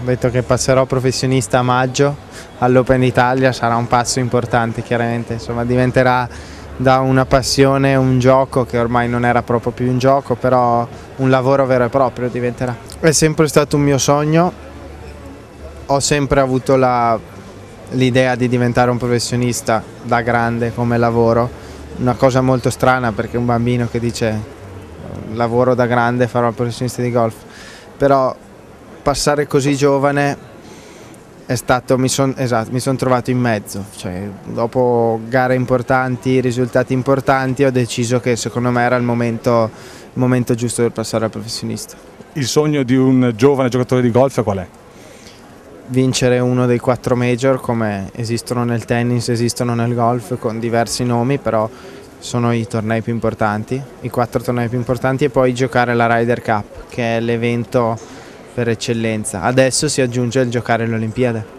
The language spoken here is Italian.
ho detto che passerò professionista a maggio all'Open d'Italia, sarà un passo importante chiaramente, insomma diventerà da una passione un gioco che ormai non era proprio più un gioco, però un lavoro vero e proprio diventerà. È sempre stato un mio sogno, ho sempre avuto l'idea di diventare un professionista da grande come lavoro, una cosa molto strana perché un bambino che dice lavoro da grande farò il professionista di golf, però passare così giovane è stato, mi sono esatto, son trovato in mezzo, cioè, dopo gare importanti, risultati importanti ho deciso che secondo me era il momento, il momento giusto per passare al professionista. Il sogno di un giovane giocatore di golf qual è? Vincere uno dei quattro major come esistono nel tennis, esistono nel golf con diversi nomi, però sono i tornei più importanti, i quattro tornei più importanti e poi giocare la Ryder Cup che è l'evento per eccellenza. Adesso si aggiunge il giocare le Olimpiadi.